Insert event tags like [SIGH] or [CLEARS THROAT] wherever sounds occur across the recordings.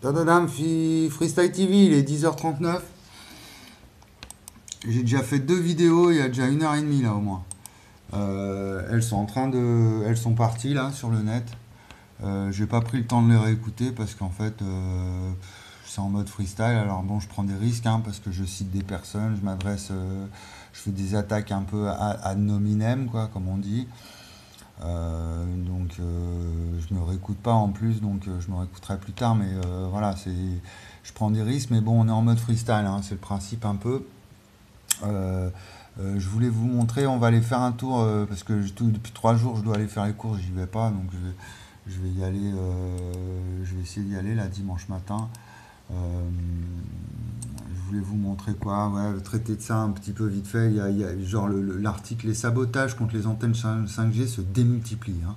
Tadadam, Freestyle TV, il est 10h39. J'ai déjà fait deux vidéos, il y a déjà une heure et demie là au moins. Euh, elles sont en train de. Elles sont parties là sur le net. Euh, j'ai pas pris le temps de les réécouter parce qu'en fait euh, c'est en mode freestyle. Alors bon, je prends des risques hein, parce que je cite des personnes, je m'adresse, je fais des attaques un peu ad nominem, quoi, comme on dit. Donc je me réécoute pas en plus, donc je me réécouterai plus tard. Mais voilà, c'est, je prends des risques, mais bon, on est en mode freestyle, hein, c'est le principe un peu. Euh, je voulais vous montrer, on va aller faire un tour, euh, parce que depuis trois jours je dois aller faire les courses, j'y vais pas, donc je vais, y aller, euh, je vais essayer d'y aller là dimanche matin. Voulais vous montrer quoi, ouais, traiter de ça un petit peu vite fait, il y a, genre l'article, les sabotages contre les antennes 5G se démultiplient. Hein.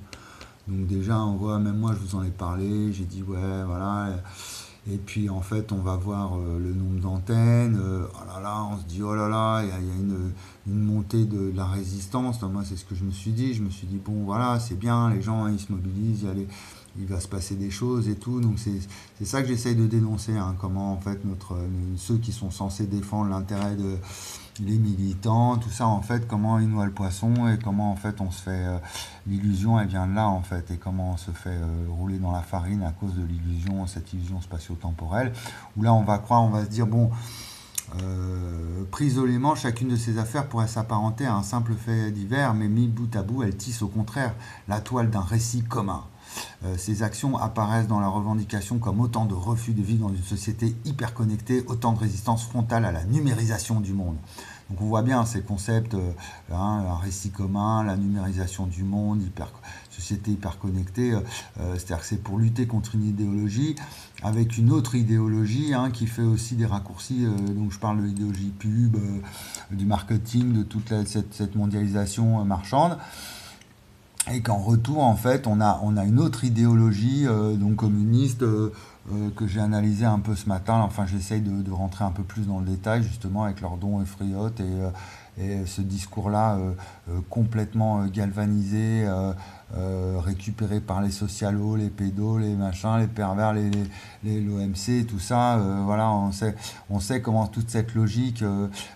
Donc déjà, on voit, même moi je vous en ai parlé, j'ai dit ouais, voilà et puis en fait, on va voir euh, le nombre d'antennes. Euh, oh là là, on se dit oh là là, il y a, une, montée de, la résistance. moi, c'est ce que je me suis dit. Je me suis dit bon, voilà, c'est bien, les gens ils se mobilisent, il, va se passer des choses et tout. Donc c'est ça que j'essaye de dénoncer. Hein, comment en fait notre ceux qui sont censés défendre l'intérêt de les militants, tout ça en fait, comment ils noient le poisson et comment en fait on se fait euh, l'illusion, elle vient là en fait, et comment on se fait euh, rouler dans la farine à cause de l'illusion, cette illusion spatio-temporelle, où là on va croire, on va se dire bon, euh, chacune de ces affaires pourrait s'apparenter à un simple fait divers, mais mis bout à bout, elle tisse au contraire la toile d'un récit commun. Euh, ces actions apparaissent dans la revendication comme autant de refus de vivre dans une société hyper connectée, autant de résistance frontale à la numérisation du monde. Donc on voit bien ces concepts, euh, hein, un récit commun, la numérisation du monde, société hyper connectée, euh, c'est-à-dire que c'est pour lutter contre une idéologie avec une autre idéologie hein, qui fait aussi des raccourcis, donc je parle de l'idéologie pub, du marketing, de toute cette, mondialisation marchande et qu'en retour, en fait, on a, on a une autre idéologie euh, donc communiste euh, euh, que j'ai analysée un peu ce matin. Enfin, j'essaye de, rentrer un peu plus dans le détail, justement, avec leurs dons effrayotes et, et ce discours-là complètement galvanisé, récupéré par les socialos, les pédos, les machins, les pervers, les, les, l'OMC, tout ça. voilà, on sait, on sait comment toute cette logique.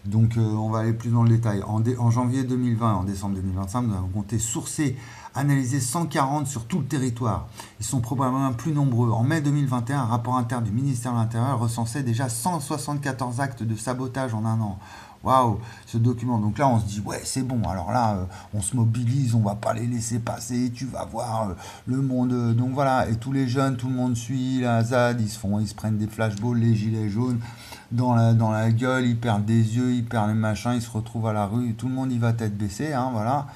donc, on va aller plus dans le détail. En, en janvier 2020, en décembre 2025, nous avons compté sourcer analysé 140 sur tout le territoire. Ils sont probablement plus nombreux. En mai 2021, un rapport interne du ministère de l'Intérieur recensait déjà 174 actes de sabotage en un an. Waouh, ce document. Donc là, on se dit, ouais, c'est bon. Alors là, euh, on se mobilise, on va pas les laisser passer. Tu vas voir euh, le monde. Euh, donc voilà. Et tous les jeunes, tout le monde suit la ZAD. Ils se font, ils se prennent des flashballs, les gilets jaunes dans la, dans la gueule. Ils perdent des yeux, ils perdent les machins. Ils se retrouvent à la rue. Tout le monde y va tête baissée. Hein, voilà.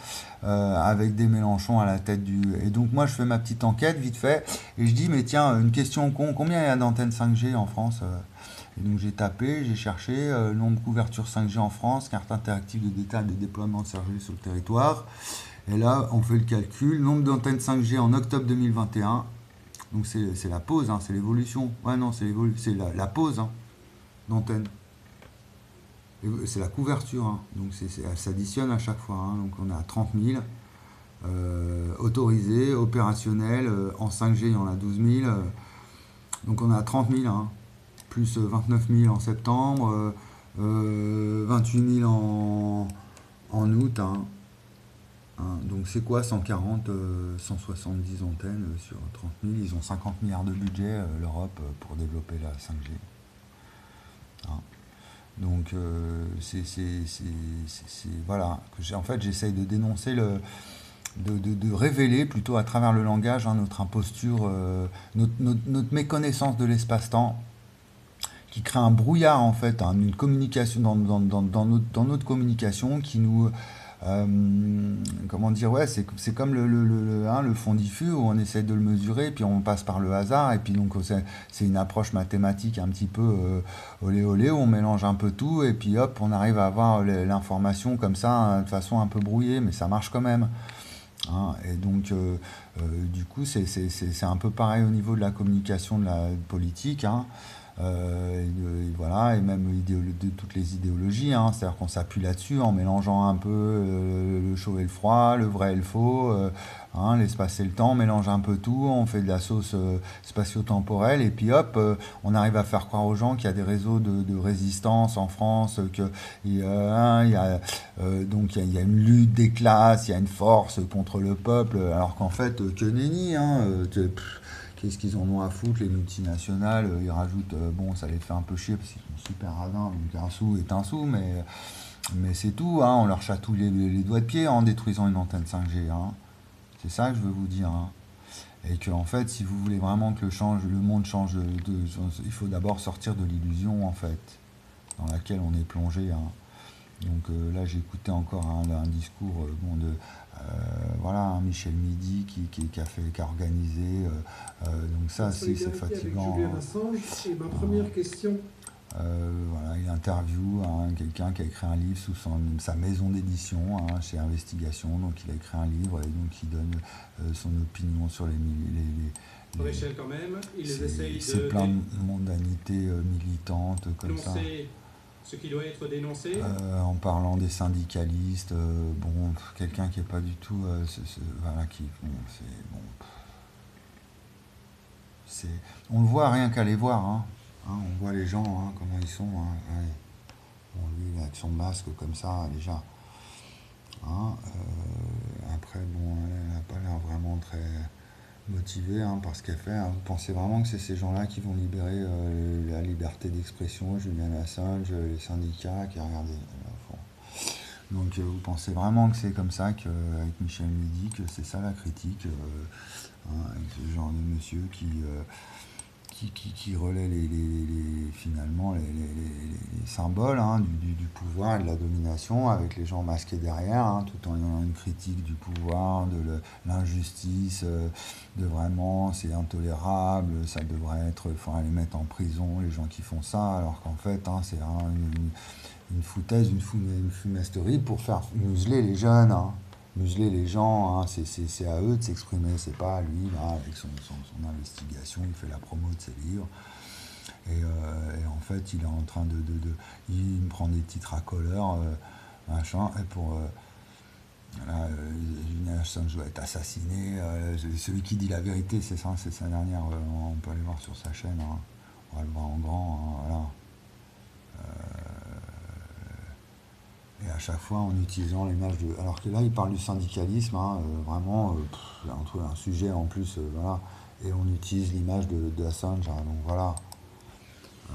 Euh, avec des Mélenchons à la tête du. Et donc moi je fais ma petite enquête vite fait et je dis mais tiens une question con combien il y a d'antennes 5G en France euh Et donc j'ai tapé, j'ai cherché euh, nombre de couverture 5G en France, carte interactive de détail de déploiement de 5G sur le territoire. Et là on fait le calcul, nombre d'antennes 5G en octobre 2021. Donc c'est la pause, hein, c'est l'évolution. Ouais non c'est la, la pause hein, d'antennes. C'est la couverture, hein. donc elle s'additionne à chaque fois. Hein. donc on a 30 000 euh, autorisés, opérationnels. Euh, en 5G, il y en a 12 000. Euh, donc on a 30 000, hein. plus 29 000 en septembre, 28 000 en, en août. donc c'est quoi 140, 170 antennes sur 30 000 Ils ont 50 milliards de budget, l'Europe, pour développer la 5G. Donc euh, c'est voilà en fait j'essaye de dénoncer le de, révéler plutôt à travers le langage hein, notre imposture, euh, notre, méconnaissance de l'espace-temps qui crée un brouillard en fait, hein, une communication dans, notre, communication qui nous euh, comment dire, ouais, c'est comme hein, le, fond diffus où on essaie de le mesurer, puis on passe par le hasard, et puis donc c'est une approche mathématique un petit peu euh, olé olé, où on mélange un peu tout, et puis hop, on arrive à avoir l'information comme ça, hein, de façon un peu brouillée, mais ça marche quand même. Et donc, euh, du coup, c'est un peu pareil au niveau de la communication de la politique. Euh, et, voilà, et même de toutes les idéologies. Hein. C'est-à-dire qu'on s'appuie là-dessus en mélangeant un peu le chaud et le froid, le vrai et le faux, hein, l'espace et le temps, on mélange un peu tout, on fait de la sauce spatio-temporelle, et puis hop, on arrive à faire croire aux gens qu'il y a des réseaux de, résistance en France, qu'il y, a, donc il y, a, une lutte des classes, il y a une force contre le peuple, alors qu'en fait, que nenni, hein, Qu'est-ce qu'ils en ont à foutre, les multinationales euh, Ils rajoutent, euh, bon, ça les fait un peu chier parce qu'ils sont super radins, donc un sou est un sou, mais, c'est tout. Hein, on leur chatouille les, doigts de pied en détruisant une antenne 5G. Hein. C'est ça que je veux vous dire. Hein. Et que, en fait, si vous voulez vraiment que le, monde change, il faut d'abord sortir de l'illusion, en fait, dans laquelle on est plongé. Donc euh, là, j'ai encore un, discours de voilà, hein, Michel Midi qui, qui, a fait, qui a organisé. Euh, euh, donc ça, c'est fatigant. et ma première question. voilà, il interview hein, quelqu'un qui a écrit un livre sous son, sa maison d'édition hein, chez Investigation. Donc il a écrit un livre et donc il donne son opinion sur les, les, les quand même, C'est plein de mondanité militante comme ça ce qui doit être dénoncé euh, En parlant des syndicalistes, euh, bon, quelqu'un qui n'est pas du tout. Euh, voilà, qui. Bon, c'est. Bon, on le voit rien qu'à les voir. Hein. Hein, on voit les gens, hein, comment ils sont. Hein, bon, lui, avec son masque comme ça, déjà. après, bon, elle n'a pas l'air vraiment très motivé hein, par ce qu'elle fait. Hein. Vous pensez vraiment que c'est ces gens-là qui vont libérer euh, la liberté d'expression, Julian Assange, les syndicats qui regardez. Donc euh, vous pensez vraiment que c'est comme ça qu'avec Michel Midi, que c'est ça la critique, euh, hein, avec ce genre de monsieur qui qui, relaie les, finalement les, symboles hein, du, pouvoir et de la domination avec les gens masqués derrière, hein, tout en ayant une critique du pouvoir, de l'injustice, euh, de vraiment c'est intolérable, ça devrait être, il faudrait les mettre en prison, les gens qui font ça, alors qu'en fait hein, c'est une, une, foutaise, une, fumisterie pour faire museler les jeunes museler les gens, hein, c'est à eux de s'exprimer, c'est pas à lui, avec son, son, investigation, il fait la promo de ses livres. Et, euh, en fait, il est en train de, Il me prend des titres à couleur, euh, machin, et pour. Euh, voilà, Assange doit être assassiné. celui qui dit la vérité, c'est ça, c'est sa dernière. on peut aller voir sur sa chaîne, hein. on va le voir en grand, hein. Et à chaque fois en utilisant l'image de. Alors que là, il parle du syndicalisme, hein, euh, vraiment, euh, entre un sujet en plus, euh, voilà. Et on utilise l'image de, de, Assange, hein, donc voilà.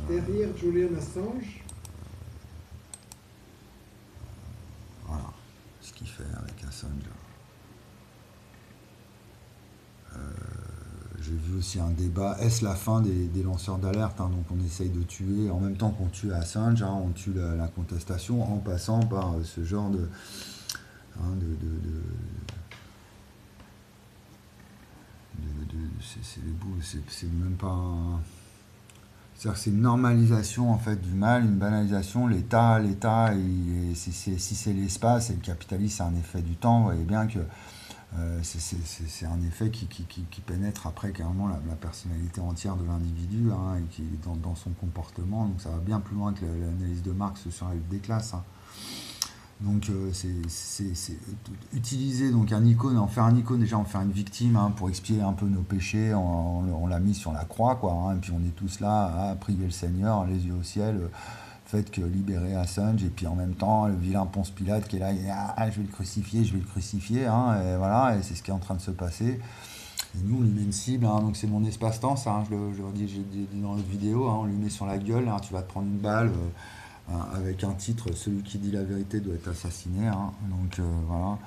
Derrière Julian Assange Voilà ce qu'il fait avec Assange. J'ai vu aussi un débat, est-ce la fin des, lanceurs d'alerte hein, Donc on essaye de tuer, en même temps qu'on tue Assange, hein, on tue la, contestation en passant par euh, ce genre de... Hein, c'est même pas C'est-à-dire que c'est une normalisation en fait du mal, une banalisation. L'État, l'État, si c'est l'espace et le capitalisme, c'est un effet du temps. Vous voyez bien que euh, c'est un effet qui, pénètre après carrément la, personnalité entière de l'individu hein, et qui est dans, son comportement. Donc ça va bien plus loin que l'analyse de Marx sur la lutte des classes. Hein. Donc euh, c'est utiliser donc un icône, en faire un icône déjà, en faire une victime hein, pour expier un peu nos péchés, on, l'a mis sur la croix quoi, et puis on est tous là à prier le Seigneur, les yeux au ciel fait que libérer Assange, et puis en même temps, le vilain Ponce Pilate qui est là, il ah, je vais le crucifier, je vais le crucifier, hein, et voilà, et c'est ce qui est en train de se passer. Et nous, on lui met une cible, hein, donc c'est mon espace-temps, ça, hein, je, le, dis, dit dans l'autre vidéo, on lui met sur la gueule, tu vas te prendre une balle, euh, avec un titre, celui qui dit la vérité doit être assassiné, donc euh, voilà.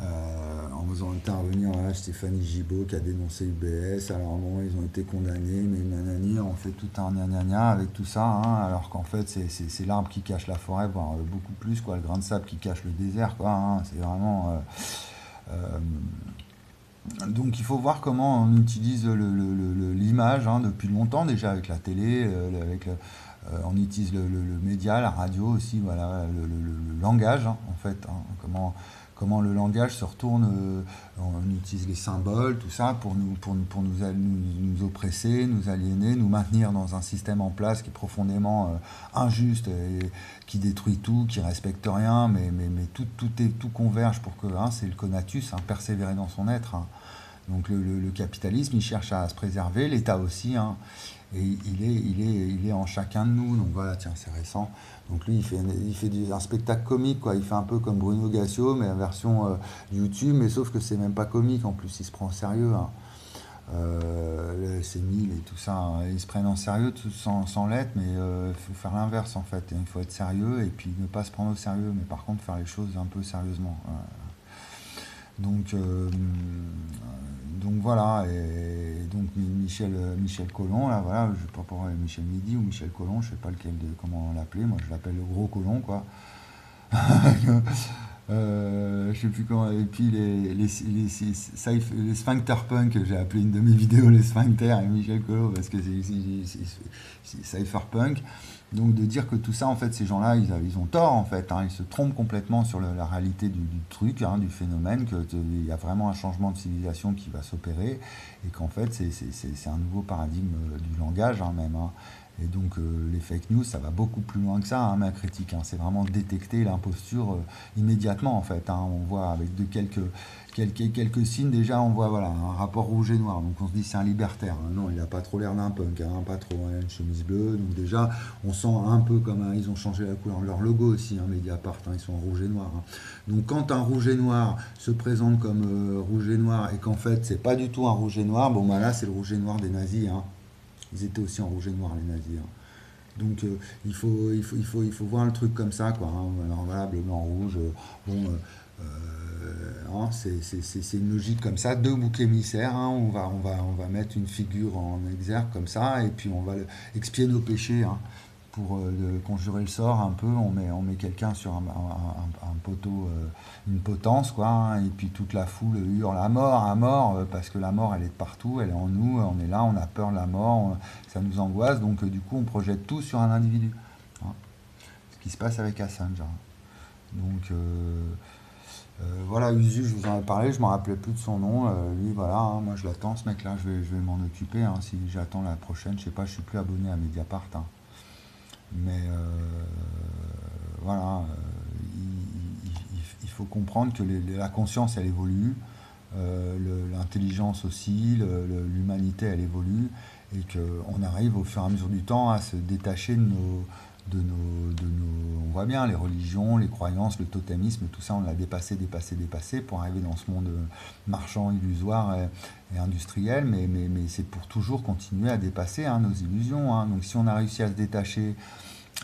Euh, en faisant intervenir Stéphanie Gibault qui a dénoncé UBS. Alors bon, ils ont été condamnés, mais nanani, on fait tout un nanana avec tout ça, hein, alors qu'en fait c'est l'arbre qui cache la forêt, voire euh, beaucoup plus, quoi, le grain de sable qui cache le désert, quoi. Hein. Euh, donc il faut voir comment on utilise l'image hein, depuis longtemps déjà avec la télé, avec on utilise le, média, la radio aussi, voilà, le, langage en fait, comment comment le langage se retourne, euh, on utilise les symboles, tout ça, pour nous, pour, pour nous, nous, nous aliéner, nous maintenir dans un système en place qui est profondément euh, injuste, et qui détruit tout, qui respecte rien, mais, mais, mais tout, tout, est, tout converge pour que, hein, c'est le conatus, hein, persévérer dans son être. Hein. Donc le, le, capitalisme, il cherche à se préserver, l'État aussi, hein, et il est, il, est, il est en chacun de nous. Donc voilà, tiens, c'est récent. Donc lui, il fait, il fait un spectacle comique, quoi. Il fait un peu comme Bruno Gassio, mais en version euh, YouTube, mais sauf que c'est même pas comique en plus, il se prend au sérieux. C'est mille et tout ça, hein. ils se prennent en sérieux sans, sans l'être, mais euh, il faut faire l'inverse en fait. Il faut être sérieux et puis ne pas se prendre au sérieux, mais par contre faire les choses un peu sérieusement. Donc, euh, donc voilà, et, donc Michel, Michel Collomb, là voilà, je sais pas pour Michel Midi ou Michel Collomb, je sais pas lequel comment l'appeler, moi je l'appelle le gros Collomb quoi. [LAUGHS] euh, je sais plus comment, et puis les, les, les, punk, j'ai appelé une de mes [LAUGHS] vidéos les sphincter et Michel Collomb parce que c'est cypherpunk. Donc de dire que tout ça, en fait, ces gens-là, ils, ils, ont tort, en fait. Hein. ils se trompent complètement sur la réalité du, truc, hein, du phénomène, qu'il y a vraiment un changement de civilisation qui va s'opérer, et qu'en fait, c'est un nouveau paradigme euh, du langage, hein, même. Et donc euh, les fake news, ça va beaucoup plus loin que ça, hein, ma critique. C'est vraiment détecter l'imposture euh, immédiatement, en fait. On voit avec de quelques, quelques, signes, déjà, on voit voilà, un rapport rouge et noir. Donc on se dit c'est un libertaire. Non, il n'a pas trop l'air d'un punk, pas trop une chemise bleue. Donc déjà, on sent un peu comme ils ont changé la couleur de leur logo aussi, Mediapart, ils sont en rouge et noir. Donc quand un rouge et noir se présente comme euh, rouge et noir et qu'en fait c'est pas du tout un rouge et noir, bon bah là c'est le rouge et noir des nazis. Ils étaient aussi en rouge et noir, les nazis. Hein. Donc euh, il, faut, il, faut, il, faut, il faut voir le truc comme ça, quoi. Hein. Alors voilà, bleu, blanc, rouge. Euh, bon, hein, c'est une logique comme ça. Deux boucs émissaires. on, va, on, va, on va mettre une figure en exergue comme ça, et puis on va expier nos péchés pour euh, conjurer le sort un peu, on met, on met quelqu'un sur un, poteau, euh, une potence, quoi, hein, et puis toute la foule hurle à mort, à mort, euh, parce que la mort, elle est de partout, elle est en nous, on est là, on a peur de la mort, ça nous angoisse, donc du coup, on projette tout sur un individu. Hein. Ce qui se passe avec Assange. Hein. Donc, voilà, Usu, je vous en ai parlé, je ne me rappelais plus de son nom. lui, voilà, moi je l'attends, ce mec-là, je vais, je vais m'en occuper. si j'attends la prochaine, je sais pas, je suis plus abonné à Mediapart. Mais euh, voilà, euh, il, faut comprendre que la conscience, elle évolue, euh, l'intelligence aussi, l'humanité, elle évolue, et qu'on arrive au fur et à mesure du temps à se détacher de nos, de nos, de nos, on voit bien les religions, les croyances, le totémisme, tout ça, on l'a dépassé, dépassé, dépassé pour arriver dans ce monde marchand, illusoire et, industriel, mais, mais, mais c'est pour toujours continuer à dépasser hein, nos illusions. Hein. Donc si on a réussi à se détacher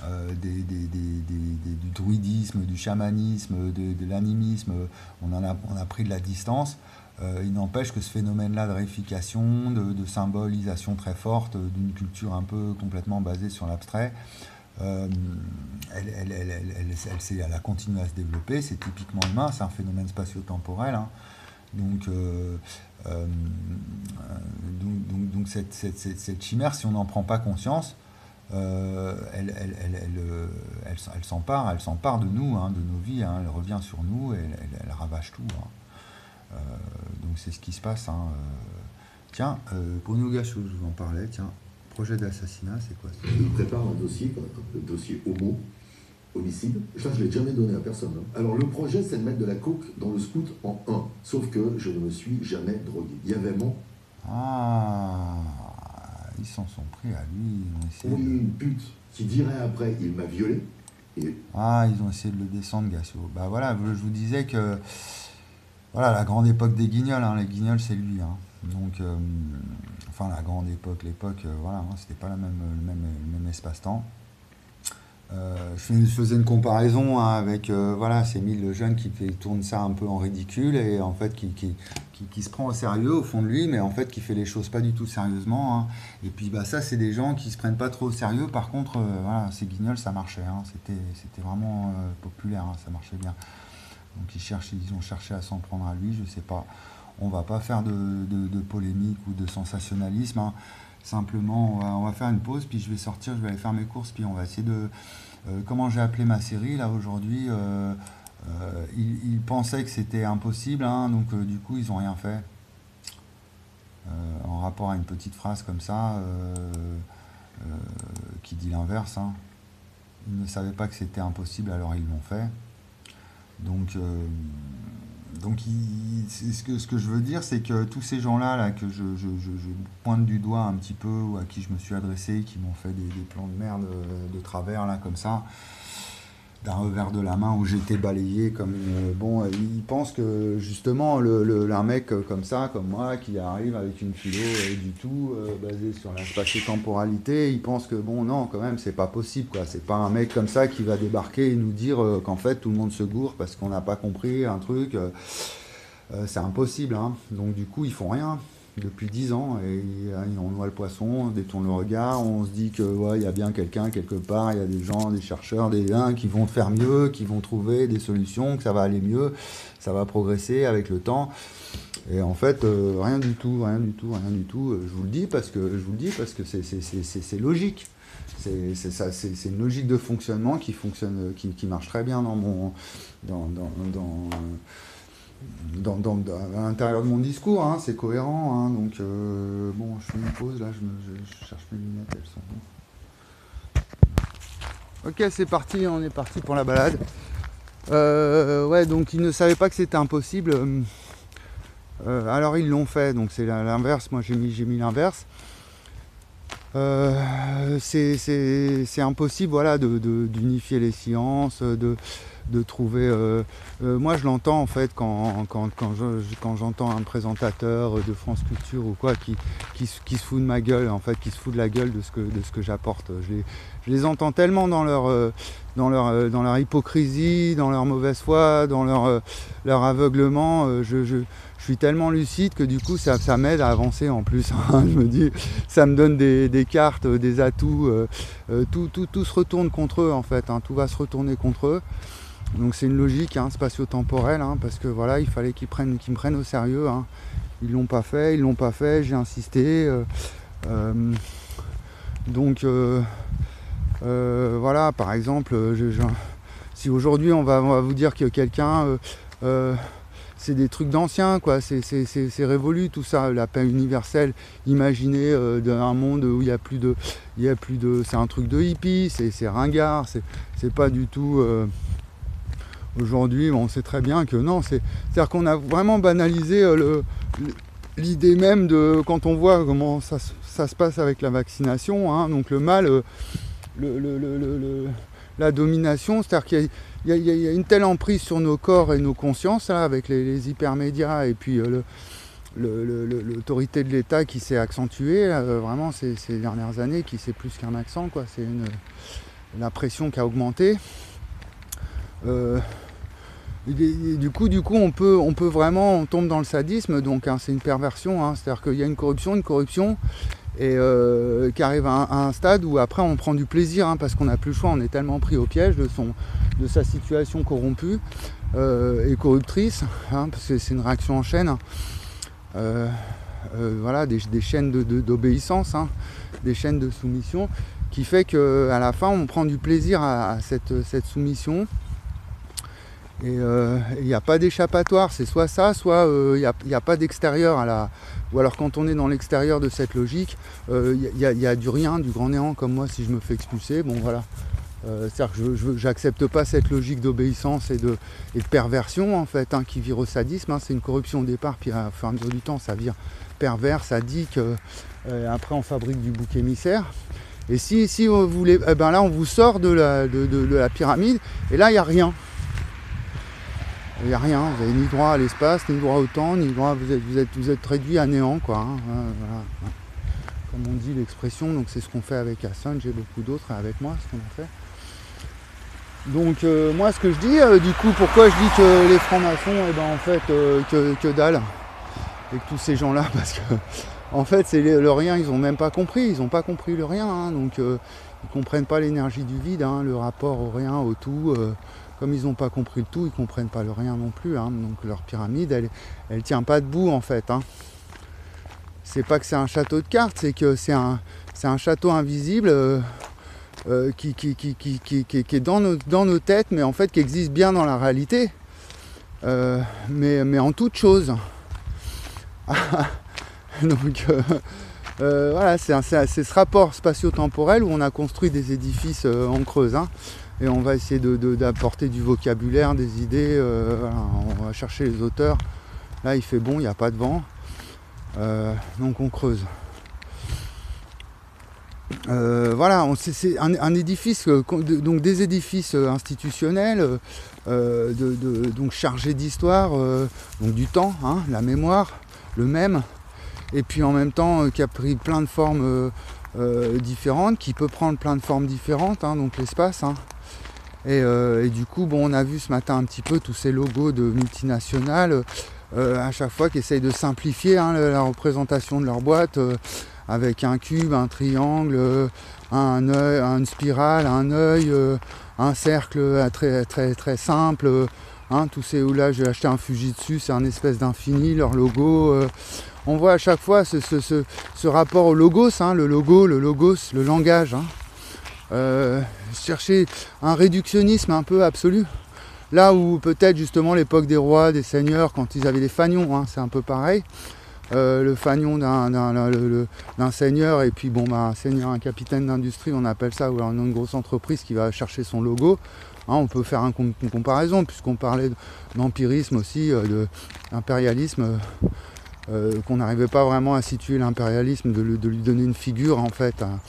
euh, du druidisme, du chamanisme, de, l'animisme, on, en a, on a pris de la distance. Euh, il n'empêche que ce phénomène-là de réification, de, symbolisation très forte, d'une culture un peu complètement basée sur l'abstrait, euh, elle, elle, elle, elle, a continué à se développer, c'est typiquement humain, c'est un phénomène spatio-temporel. Hein. Donc, euh, euh, donc, donc, cette, cette, cette, chimère, si on n'en prend pas conscience, elle, s'empare, elle s'empare de nous, hein, de nos vies, hein. elle revient sur nous et elle, ravage tout. donc c'est ce qui se passe. Tiens, pour nous je vous en parlais, tiens, Projet d'assassinat, c'est quoi Il prépare un dossier, un dossier homo, homicide. Ça, je ne l'ai jamais donné à personne. Hein. Alors, le projet, c'est de mettre de la coke dans le scout en 1. Sauf que je ne me suis jamais drogué. Il y avait mon. Ah, ils s'en sont pris à lui. Ils ont essayé une pute qui dirait après, il m'a violé. Et... Ah, ils ont essayé de le descendre, Gassio. Bah voilà, je vous disais que. Voilà, la grande époque des guignols. Hein. Les guignols, c'est lui. Hein. Donc. Euh, enfin la grande époque, l'époque, euh, voilà, hein, c'était pas la même, le même, espace-temps. Euh, je faisais une comparaison hein, avec voilà, ces mille jeunes qui fait, tournent ça un peu en ridicule et en fait qui, qui, qui, se prend au sérieux au fond de lui, mais en fait qui fait les choses pas du tout sérieusement. Hein. Et puis bah, ça, c'est des gens qui se prennent pas trop au sérieux. Par contre, voilà, ces guignols, ça marchait. C'était, c'était vraiment populaire, ça marchait bien. Donc ils, cherchent, ils ont cherché à s'en prendre à lui, je sais pas. On va pas faire de, polémique ou de sensationnalisme. Hein. Simplement, on va, faire une pause, puis je vais sortir, je vais aller faire mes courses, puis on va essayer de... Euh, comment j'ai appelé ma série, là, aujourd'hui euh, Euh, ils, pensaient que c'était impossible, hein, donc du coup ils n'ont rien fait. en rapport à une petite phrase comme ça, qui dit l'inverse. Hein. Ils ne savaient pas que c'était impossible, alors ils l'ont fait. Donc, donc ce, que, je veux dire, c'est que tous ces gens-là là, que je, pointe du doigt un petit peu, ou à qui je me suis adressé, qui m'ont fait des, plans de merde de travers, là, comme ça, d'un revers de la main où j'étais balayé comme une... bon ils pensent que justement le, un mec comme ça comme moi qui arrive avec une philo du tout euh, basée sur la spatio-temporalité ils pensent que bon non quand même c'est pas possible quoi c'est pas un mec comme ça qui va débarquer et nous dire euh, qu'en fait tout le monde se gourre parce qu'on n'a pas compris un truc euh, c'est impossible hein. donc du coup ils font rien depuis 10 ans on noie le poisson, on détourne le regard, on se dit que ouais, il y a bien quelqu'un quelque part, il y a des gens, des chercheurs, des uns qui vont faire mieux, qui vont trouver des solutions, que ça va aller mieux, ça va progresser avec le temps. Et en fait, euh, rien du tout, rien du tout, rien du tout. Je vous le dis parce que je vous le dis parce que c'est logique. C'est une logique de fonctionnement qui fonctionne, qui, marche très bien dans mon dans, à l'intérieur de mon discours, hein, c'est cohérent. Hein, donc, euh, bon, je fais une pause, là, je, cherche mes lunettes, elles sont Ok, c'est parti, on est parti pour la balade. Euh, ouais, donc ils ne savaient pas que c'était impossible. Euh, alors ils l'ont fait, donc c'est l'inverse. Moi j'ai mis, mis l'inverse. c'est impossible, voilà, d'unifier les sciences, de de trouver. Euh, euh, moi, je l'entends en fait quand, quand, quand j'entends un présentateur de France Culture ou quoi qui, qui, se fout de ma gueule, en fait, qui se fout de la gueule de ce que, de ce que j'apporte. Je les, je les, entends tellement dans leur, euh, dans, leur, dans leur hypocrisie, dans leur mauvaise foi, dans leur, leur aveuglement. Je, je, suis tellement lucide que du coup ça, ça m'aide à avancer en plus. [LAUGHS] Hein. je me dis, ça me donne des, des cartes, des atouts. tout, tout, tout, se retourne contre eux en fait. Hein. tout va se retourner contre eux. Donc c'est une logique hein, spatio-temporelle, hein, parce que voilà, il fallait qu'ils prennent, me prennent au sérieux. Hein. Ils l'ont pas fait, ils l'ont pas fait, j'ai insisté. Euh, euh, donc euh, voilà, par exemple, si aujourd'hui on va, vous dire que quelqu'un c'est des trucs d'anciens, quoi. C'est révolu tout ça, la paix universelle. Imaginez d'un monde où il n'y a plus de, il y a plus de, c'est un truc de hippie, c'est ringard, c'est pas du tout. Aujourd'hui, on sait très bien que non, c'est-à-dire qu'on a vraiment banalisé euh, l'idée même de quand on voit comment ça, se passe avec la vaccination, hein, donc le mal, euh, la domination, c'est-à-dire qu'il y, a une telle emprise sur nos corps et nos consciences avec les, hypermédias et puis euh, l'autorité de l'État qui s'est accentuée vraiment ces, dernières années, qui c'est plus qu'un accent, quoi. C'est la pression qui a augmenté du coup, du coup, on peut, on peut vraiment, on tombe dans le sadisme, donc hein, c'est une perversion, hein. c'est-à-dire qu'il y a une corruption, une corruption, et euh, qui arrive à un, stade où après on prend du plaisir, hein, parce qu'on n'a plus le choix, on est tellement pris au piège de, son, de sa situation corrompue euh, et corruptrice, parce que c'est une réaction en chaîne. Euh, voilà, des, chaînes d'obéissance, de, des chaînes de soumission, qui fait qu'à la fin on prend du plaisir à, cette, cette soumission et euh, il n'y a pas d'échappatoire, c'est soit ça, soit euh, il n'y a, pas d'extérieur à la. Ou alors quand on est dans l'extérieur de cette logique, euh, il y, a du rien, du grand néant comme moi si je me fais expulser. Bon voilà. C'est-à-dire que je n'accepte pas cette logique d'obéissance et de, perversion en fait, hein, qui vire au sadisme. Hein. c'est une corruption au départ, puis à fur et à mesure du temps, ça vire pervers, sadique. après, on fabrique du bouc émissaire. Et si, si vous voulez, eh ben là, on vous sort de la, de la pyramide, et là, il n'y a rien. Il n'y a rien, vous n'avez ni droit à l'espace, ni droit au temps, ni droit, vous êtes, vous êtes, vous êtes réduit à néant, quoi. Hein. Comme on dit l'expression, donc c'est ce qu'on fait avec Hassan, j'ai beaucoup d'autres avec moi, ce qu'on a fait. Donc euh, moi ce que je dis, euh, du coup, pourquoi je dis que les francs-maçons, eh ben en fait, euh, que, dalle, avec tous ces gens-là, [LAUGHS] parce que en fait c'est le, rien, ils n'ont même pas compris, ils n'ont pas compris le rien, hein. donc ils comprennent pas l'énergie du vide, hein, le rapport au rien, au tout comme ils n'ont pas compris le tout, ils ne comprennent pas le rien non plus. Hein. donc leur pyramide, elle ne tient pas debout en fait. Hein. C'est pas que c'est un château de cartes, c'est que c'est un, un château invisible euh, euh, qui, qui, qui, qui, est dans nos, dans nos têtes, mais en fait qui existe bien dans la réalité, euh, mais, mais en toute chose. [LAUGHS] Donc voilà, c'est c'est c'est ce rapport spatio-temporel où on a construit des édifices en creuse. hein, on va essayer d'apporter du vocabulaire, des idées. euh, on va chercher les auteurs. Là, il fait bon, il n'y a pas de vent. Euh, donc on creuse. Euh, voilà, c'est- un, édifice, donc des édifices institutionnels, donc chargés d'histoire, donc du temps, hein, la mémoire, le même, et puis en même temps qui a pris plein de formes différentes, qui peut prendre plein de formes différentes, hein, donc l'espace. hein. Et, euh, et du coup, bon, on a vu ce matin un petit peu tous ces logos de multinationales, euh, à chaque fois qui essayent de simplifier hein, la, représentation de leur boîte, euh, avec un cube, un triangle, une spirale, un œil, un cercle très très très simple. hein, tous ces où là, j'ai acheté un Fujitsu, c'est un espèce d'infini, leur logo. on voit à chaque fois ce, rapport au logos, hein, le logo, le logos, le langage. Chercher un réductionnisme un peu absolu. Là où peut-être justement l'époque des rois, des seigneurs, quand ils avaient des fanions, hein, c'est un peu pareil. Euh, le fanion d'un, seigneur et puis bon bah, un seigneur, un capitaine d'industrie, on appelle ça, ou alors une grosse entreprise qui va chercher son logo. Hein, on peut faire une comparaison puisqu'on parlait d'empirisme aussi, euh, de impérialisme, euh, qu'on n'arrivait pas vraiment à situer l'impérialisme, de, lui- de lui donner une figure en fait, hein,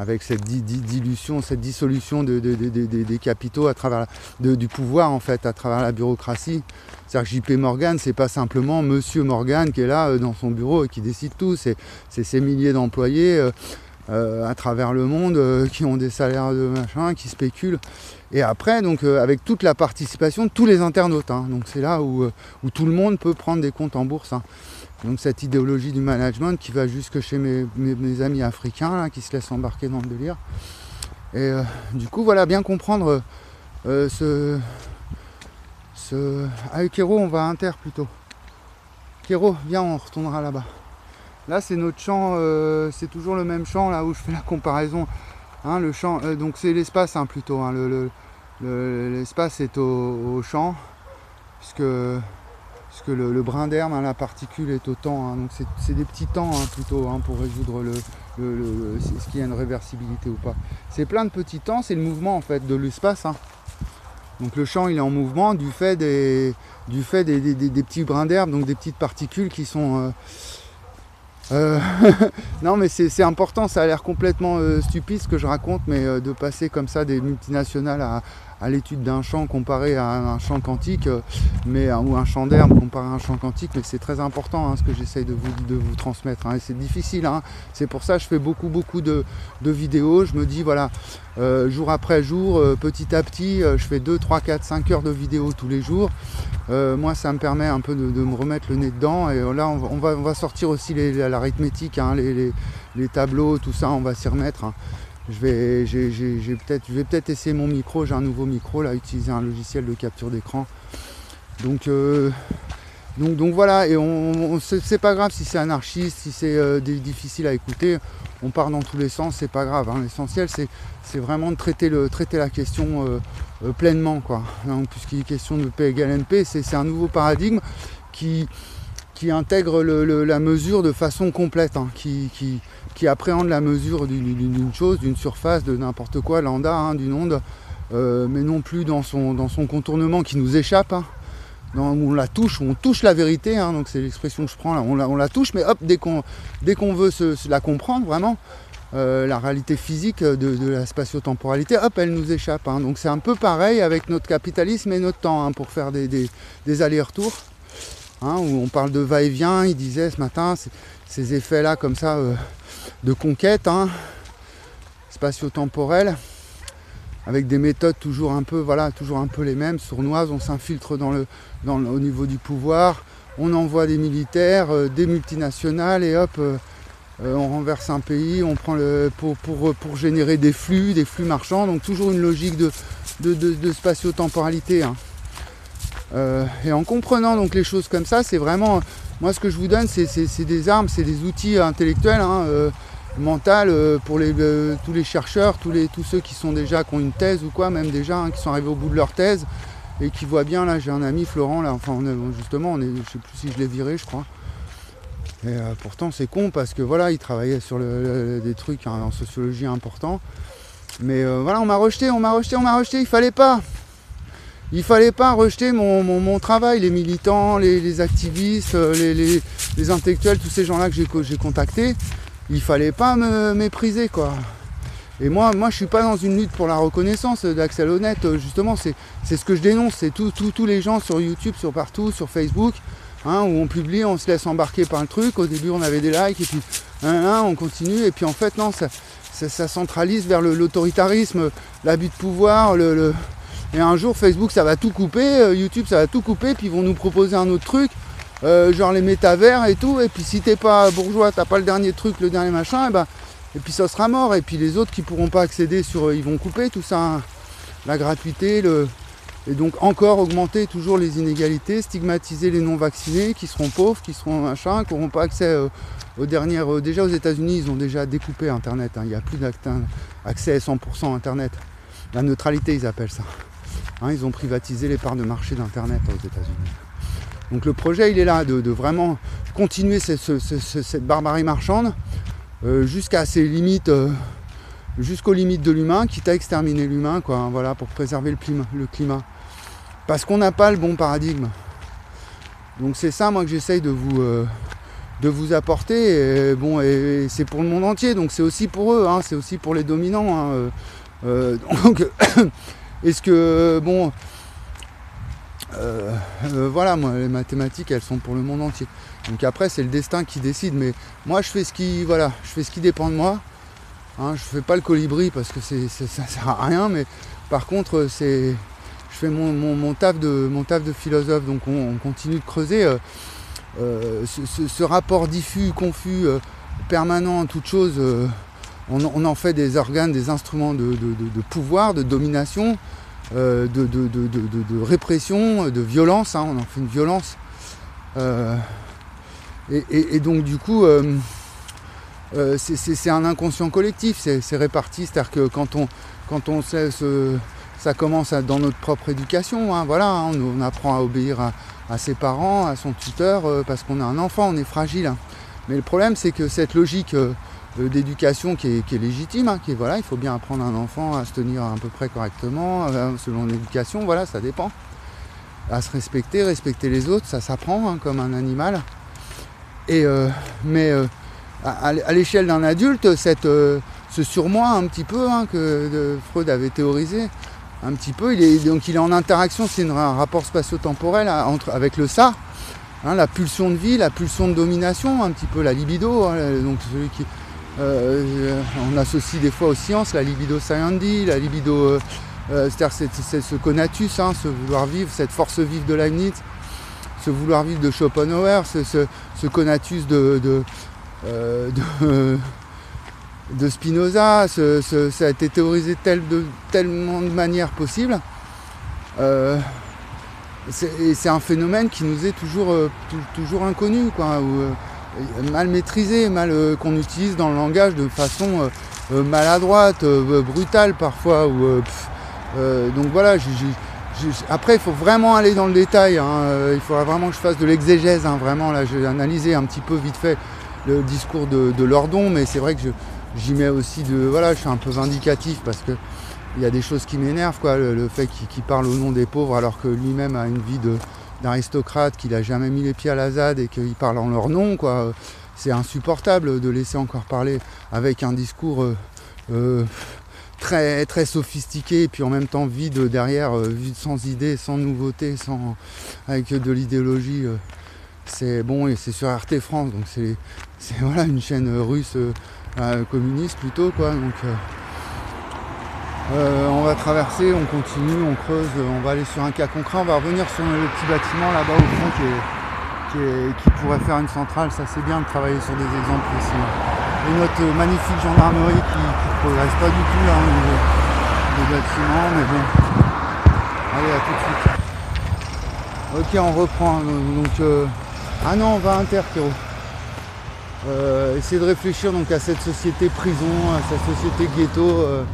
avec cette di- di- dilution, cette dissolution de- de- de- de- de- des capitaux à travers du pouvoir en fait, à travers la bureaucratie. C'est-à-dire que JP Morgan, c'est pas simplement Monsieur Morgan qui est là euh, dans son bureau et qui décide tout, c'est ces milliers d'employés euh, euh, à travers le monde [LAUGHS] qui ont des salaires de machin, qui spéculent. Et après, donc avec toute la participation de tous les internautes. hein. donc c'est là où, où tout le monde peut prendre des comptes en bourse. hein. Donc cette idéologie du management qui va jusque chez mes, amis africains là, qui se laissent embarquer dans le délire. Et euh, du coup, voilà, bien comprendre euh, ce, ce... Avec Kéro, on va à Inter plutôt. Kéro, viens, on retournera là-bas. Là, c'est notre champ, euh, c'est toujours le même champ là où je fais la comparaison. Hein, le champ, donc c'est l'espace hein, plutôt. hein, le- le- le- l'espace est au, au champ, puisque, puisque le, le brin d'herbe, hein, la particule est au temps. hein, donc c'est, des petits temps hein, plutôt pour résoudre le, ce qu'il y a une réversibilité ou pas. C'est plein de petits temps, c'est le mouvement en fait de l'espace. Donc le champ il est en mouvement du fait des, du fait des, petits brins d'herbe, donc des petites particules qui sont. euh, euh, [LAUGHS] non mais c'est important, ça a l'air complètement euh, stupide ce que je raconte, mais de passer comme ça des multinationales à, à l'étude d'un champ comparé à un champ quantique, euh, mais, ou un champ d'herbe comparé à un champ quantique, mais c'est très important hein, ce que j'essaye de vous, transmettre. hein, c'est difficile, hein. c'est pour ça que je fais beaucoup beaucoup de, vidéos. Je me dis voilà, euh, jour après jour, euh, petit à petit, euh, je fais 2, 3, 4, 5 heures de vidéos tous les jours. Euh, moi, ça me permet un peu de, me remettre le nez dedans. Et euh, là, on va, sortir aussi l'arithmétique, les tableaux, tout ça, on va s'y remettre. Hein. Je vais, j'ai- peut-être, je vais peut-être essayer mon micro. J'ai un nouveau micro là, utiliser un logiciel de capture d'écran. Donc, euh, donc, donc voilà. Et on, c'est pas grave si c'est anarchiste, si c'est euh, di- difficile à écouter. On part dans tous les sens, c'est pas grave. hein. L'essentiel, c'est, c'est vraiment de traiter, le, traiter la question euh, pleinement, quoi. Donc, puisqu'il est question de P égale NP, c'est, c'est un nouveau paradigme qui, qui intègre la mesure de façon complète, hein, qui, appréhende la mesure d'une, chose, d'une surface, de n'importe quoi, lambda, hein, d'une onde, euh, mais non plus dans son, contournement qui nous échappe. hein. Dans- où on la touche, où on touche la vérité, hein, donc c'est l'expression que je prends là, on la, touche, mais hop, dès qu'on, veut la comprendre vraiment, euh, la réalité physique de, la spatio-temporalité, hop, elle nous échappe. Donc c'est un peu pareil avec notre capitalisme et notre temps pour faire des allers-retours. Hein, où on parle de va-et-vient, il disait ce matin, ces effets-là comme ça euh, de conquête, hein, spatio-temporelle, avec des méthodes toujours un peu, voilà, toujours un peu les mêmes, sournoises, on s'infiltre au niveau du pouvoir, on envoie des militaires, euh, des multinationales et hop, euh, on renverse un pays, on prend pour, pour, générer des flux, des flux marchands, donc toujours une logique de spatio-temporalité. hein. Euh, et en comprenant donc les choses comme ça, c'est vraiment, moi ce que je vous donne, c'est des armes, c'est des outils intellectuels, hein, euh, euh, pour tous les chercheurs, tous, les, tous ceux qui sont déjà, qui ont une thèse ou quoi, même déjà, hein, qui sont arrivés au bout de leur thèse et qui voient bien, là j'ai un ami Florent, là, enfin justement, on est, je sais plus si je l'ai viré, je crois. Et pourtant c'est con parce que voilà, il travaillait sur des trucs hein, en sociologie importants. Mais voilà, on m'a rejeté, on m'a rejeté, on m'a rejeté, il fallait pas. Il fallait pas rejeter mon, travail, les militants, les, activistes, euh, les, intellectuels, tous ces gens-là que j'ai co- j'ai contactés. Il fallait pas me mépriser. Et moi, moi je suis pas dans une lutte pour la reconnaissance d'Axel Honnête, euh, justement, c'est ce que je dénonce, c'est tous les gens sur YouTube, sur partout, sur Facebook, hein, où on publie, on se laisse embarquer par le truc. Au début, on avait des likes, et puis hein, hein, on continue, et puis en fait, non, ça, centralise vers l'autoritarisme, l'abus de pouvoir. Le- Et un jour, Facebook, ça va tout couper, euh, YouTube, ça va tout couper, puis ils vont nous proposer un autre truc, euh, genre les métavers et tout. Et puis si t'es pas bourgeois, t'as pas le dernier truc, le dernier machin, et ben, et puis ça sera mort. Et puis les autres qui pourront pas accéder sur, euh, ils vont couper tout ça, hein. la gratuité, et donc encore augmenter toujours les inégalités, stigmatiser les non-vaccinés qui seront pauvres, qui seront machin, qui n'auront pas accès euh, aux dernières. déjà aux États-Unis, ils ont déjà découpé Internet. hein. Il n'y a plus d'accès 100% Internet. La neutralité, ils appellent ça. Hein, ils ont privatisé les parts de marché d'Internet aux États-Unis. Donc le projet, il est là, de, vraiment continuer ce- ce- ce- ce- cette barbarie marchande euh, jusqu'à ses limites, euh, jusqu'aux limites de l'humain, quitte à exterminer l'humain, quoi, hein, voilà, pour préserver le climat. Parce qu'on n'a pas le bon paradigme. Donc c'est ça, moi, que j'essaye de vous, euh, de vous apporter. Et, bon, et, c'est pour le monde entier, donc c'est aussi pour eux, hein, c'est aussi pour les dominants. [LAUGHS] donc, est-ce que, bon, euh, euh, voilà, moi, les mathématiques, elles sont pour le monde entier. Donc après, c'est le destin qui décide. Mais moi, je fais ce qui, voilà, je fais ce qui dépend de moi. Hein, je fais pas le colibri parce que c'est, c'est- ça sert à rien. Mais par contre, c'est, je fais mon, taf de, philosophe. Donc on, on continue de creuser euh, ce, rapport diffus, confus, permanent, toute chose. On, en- fait des organes, des instruments de, pouvoir, de domination, euh, de, répression, de violence. hein, on en fait une violence. Euh, et, donc du coup, euh, c'est- un inconscient collectif, c'est réparti, c'est-à-dire que quand on, sait ça commence dans notre propre éducation, hein, voilà, hein, on, apprend à obéir à, ses parents, à son tuteur, parce qu'on est un enfant, on est fragile. Mais le problème, c'est que cette logique d'éducation qui est, légitime, hein, qui voilà, il faut bien apprendre un enfant à se tenir à peu près correctement, euh, selon l'éducation, voilà, ça dépend. À se respecter, respecter les autres, ça s'apprend hein, comme un animal. Et euh, mais euh, à, l'échelle d'un adulte, cette, ce surmoi un petit peu hein, que Freud avait théorisé, un petit peu, il est, donc il est en interaction, c'est un rapport spatio-temporel avec le ça, la pulsion de vie, la pulsion de domination, un petit peu la libido, donc celui qui, euh, on associe des fois aux sciences la libido sciandi, la libido, euh, euh, c'est-à-dire c'est, c'est ce conatus, hein, ce vouloir vivre, cette force vive de Leibniz, ce vouloir vivre de Schopenhauer, ce, conatus de, Spinoza, ça a été théorisé de tellement de manières possibles. Et c'est un phénomène qui nous est toujours, tou- toujours inconnu, quoi, mal maîtrisé, mal euh, qu'on utilise dans le langage de façon euh, euh, maladroite, brutale parfois. Ou, pff, donc voilà, après il faut vraiment aller dans le détail. hein, il faudra vraiment que je fasse de l'exégèse. hein, vraiment, là, j'ai analysé un petit peu vite fait le discours de, de Lordon, mais c'est vrai que j'y mets aussi de. Voilà, je suis un peu vindicatif parce que il y a des choses qui m'énervent, quoi. Le, fait qu'il parle au nom des pauvres alors que lui-même a une vie de- d'aristocrate, qu'il a jamais mis les pieds à la ZAD et qu'il parle en leur nom, quoi. C'est insupportable de laisser encore parler avec un discours euh, euh, très, très sophistiqué et puis en même temps vide derrière, euh, vide sans idée, sans nouveauté, sans, avec de l'idéologie. c'est bon et c'est sur RT France, donc c'est voilà, une chaîne russe communiste plutôt, quoi. Donc, euh, on va traverser, on continue, on creuse, euh, on va aller sur un cas concret, on va revenir sur le petit bâtiment là-bas au fond qui, pourrait faire une centrale. Ça c'est bien de travailler sur des exemples ici. Et notre euh, magnifique gendarmerie qui ne progresse pas du tout là au niveau des bâtiments, mais bon. Allez, à tout de suite. Ok, on reprend. Donc, ah non, on va à Inter, Pierrot. de réfléchir donc à cette société prison, à cette société ghetto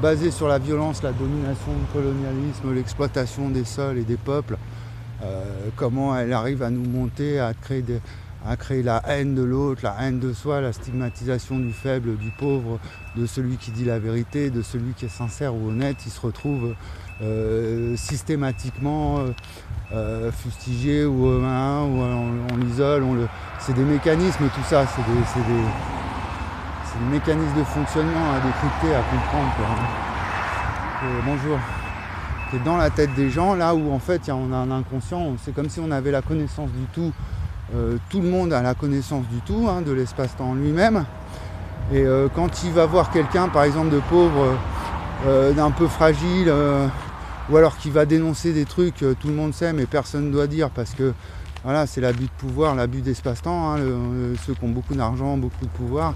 basée sur la violence, la domination, le colonialisme, l'exploitation des sols et des peuples. Euh, comment elle arrive à nous monter, à créer, la haine de l'autre, la haine de soi, la stigmatisation du faible, du pauvre, de celui qui dit la vérité, de celui qui est sincère ou honnête. Il se retrouve euh, systématiquement euh, fustigé ou, hein, ou on, l'isole. C'est des mécanismes tout ça, c'est des, c'est c'est des mécanismes de fonctionnement à décrypter, à comprendre. quoi, hein. Euh, bonjour. Qui est dans la tête des gens, là où en fait on a un inconscient, c'est comme si on avait la connaissance du tout. Euh, tout le monde a la connaissance du tout, hein, de l'espace-temps lui-même. Et euh, quand il va voir quelqu'un, par exemple, de pauvre, d'un peu fragile, ou alors qui va dénoncer des trucs, tout le monde sait, mais personne ne doit dire, parce que voilà, c'est l'abus de pouvoir, l'abus d'espace-temps, hein, le- le- ceux qui ont beaucoup d'argent, beaucoup de pouvoir,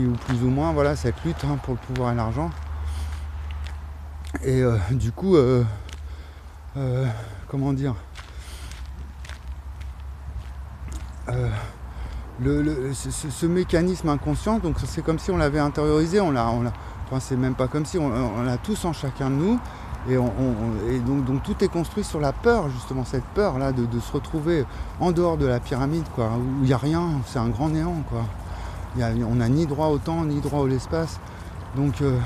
ou plus ou moins, voilà, cette lutte hein, pour le pouvoir et l'argent. Et euh, du coup, euh, euh, comment dire le, ce, mécanisme inconscient, donc c'est comme si on l'avait intériorisé, on l'a, on l'a- enfin c'est même pas comme si, on, l'a tous en chacun de nous, et, on, on- et donc, donc tout est construit sur la peur, justement, cette peur là de, de se retrouver en dehors de la pyramide, quoi, où il n'y a rien, c'est un grand néant, quoi. On n'a ni droit au temps, ni droit à l'espace, donc euh,